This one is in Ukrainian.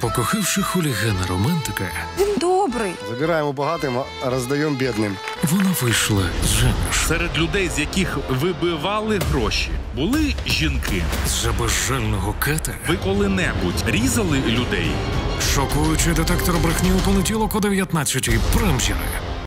Покохавши хулігана романтика, Він добрий. Забираємо багатим, а роздаємо бідним. вона вийшла заміж Серед людей, з яких вибивали гроші, були жінки. за безжального кета. Ви коли-небудь різали людей? Шокуючий детектор брехні у понеділок о 19-й. Прем'єра.